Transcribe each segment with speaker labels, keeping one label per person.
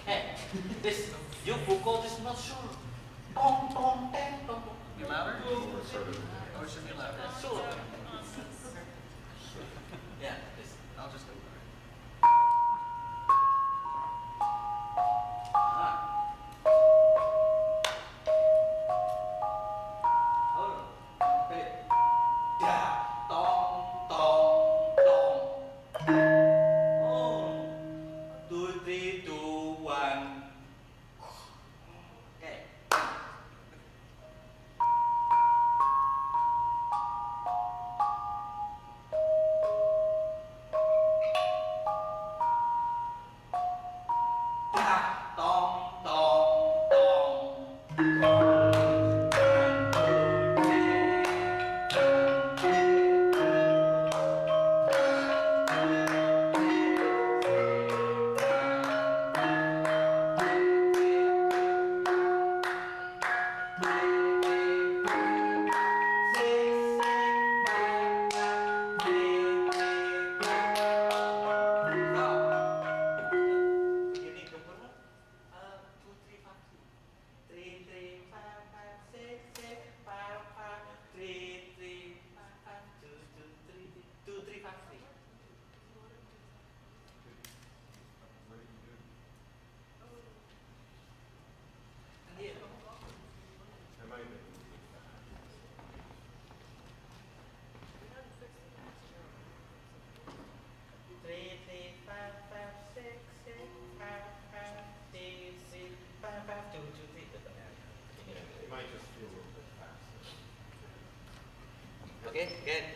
Speaker 1: okay. This, you Google this not sure. Tom, tom, ten, tom.
Speaker 2: Be louder? Or should be louder?
Speaker 1: Sure. Yeah. Okay, good.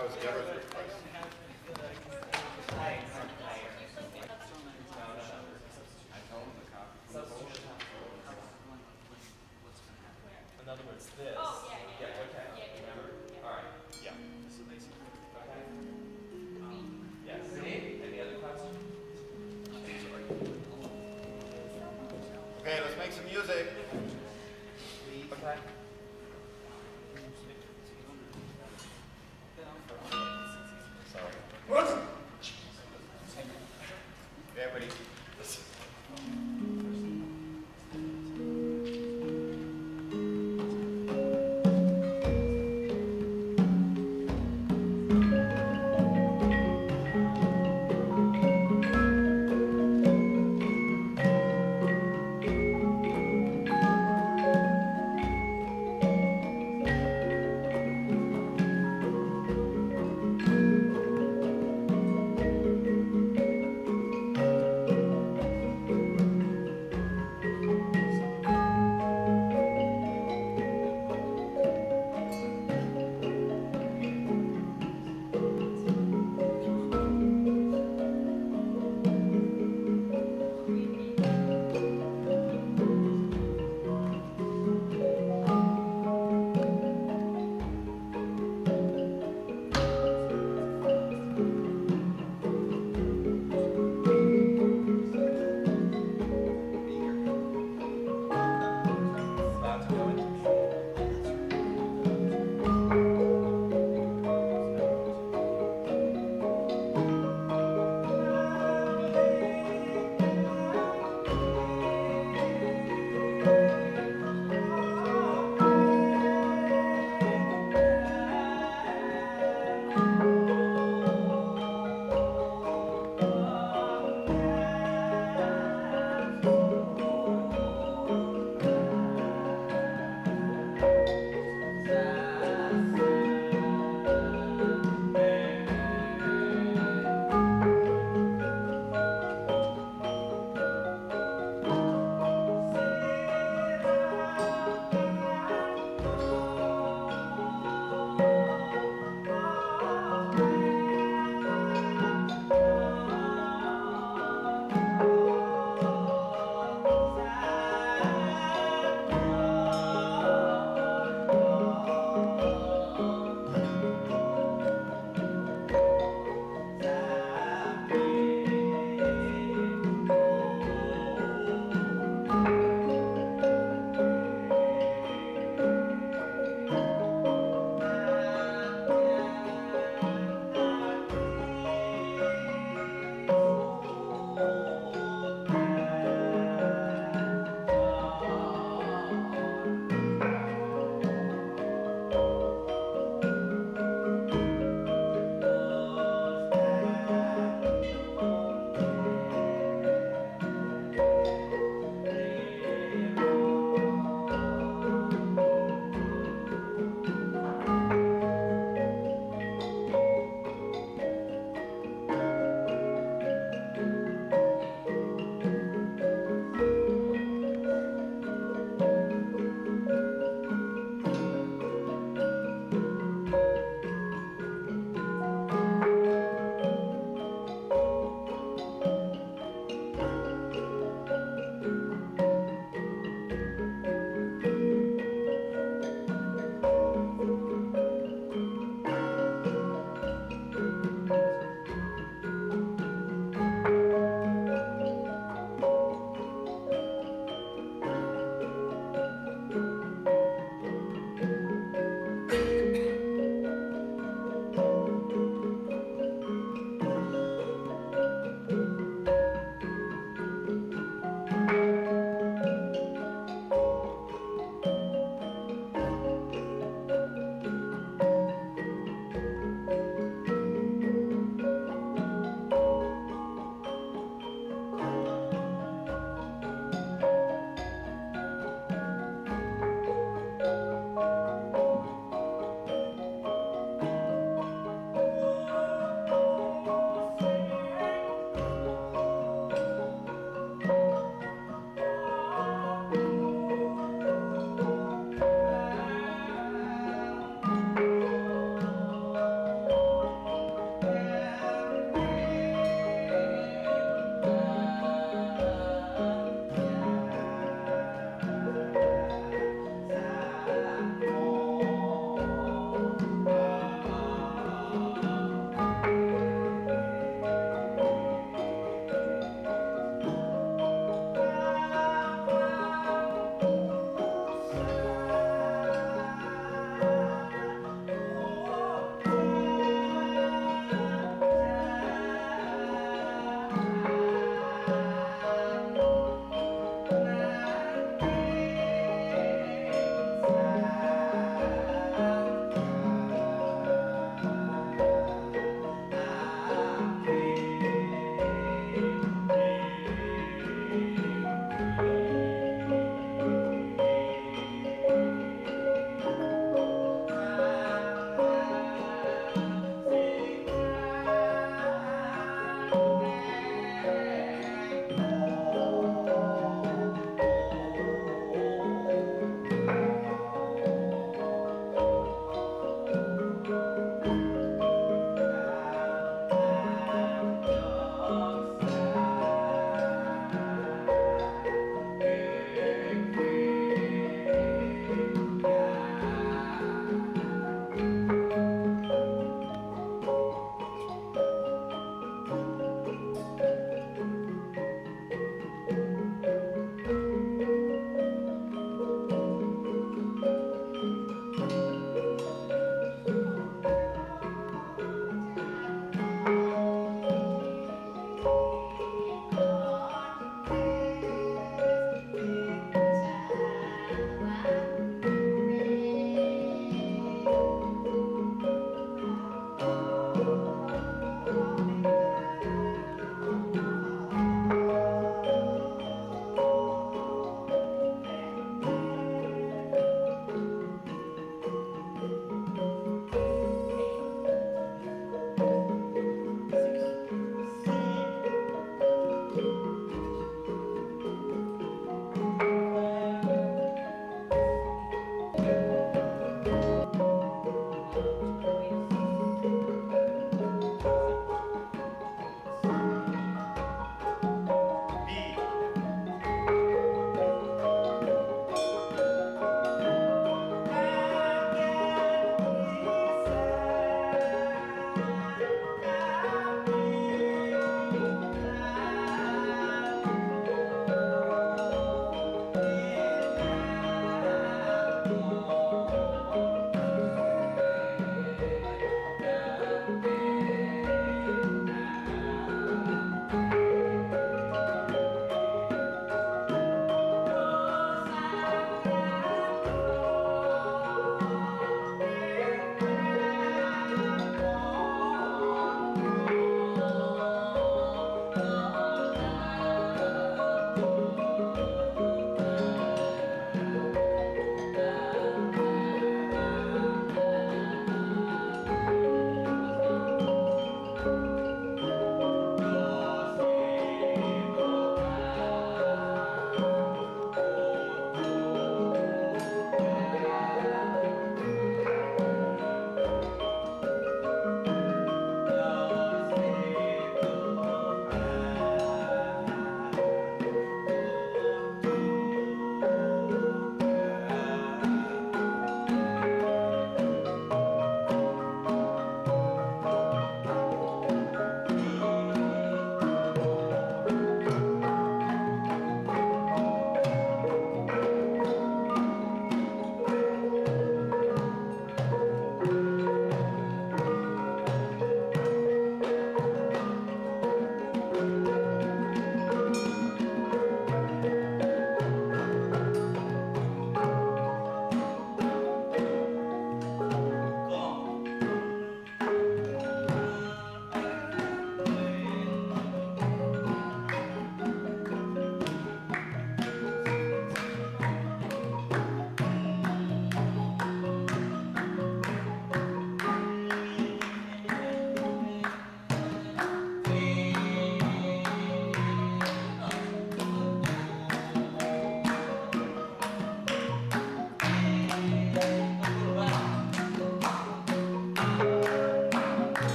Speaker 3: That was Deborah's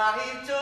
Speaker 1: lahir